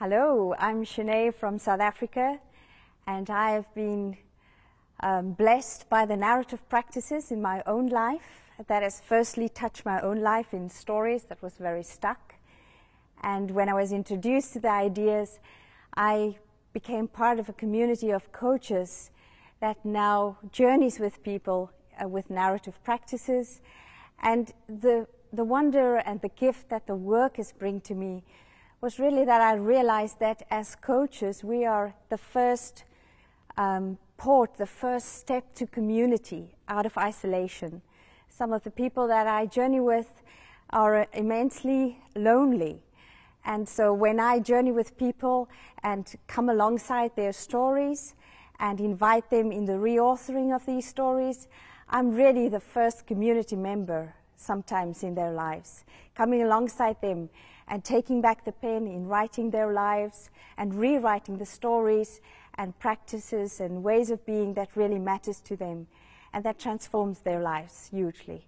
Hello, I'm Chene from South Africa, and I have been um, blessed by the narrative practices in my own life. That has firstly touched my own life in stories that was very stuck. And when I was introduced to the ideas, I became part of a community of coaches that now journeys with people uh, with narrative practices. And the, the wonder and the gift that the work has bring to me was really that I realized that as coaches, we are the first um, port, the first step to community out of isolation. Some of the people that I journey with are immensely lonely. And so when I journey with people and come alongside their stories and invite them in the reauthoring of these stories, I'm really the first community member sometimes in their lives, coming alongside them and taking back the pen in writing their lives and rewriting the stories and practices and ways of being that really matters to them and that transforms their lives hugely.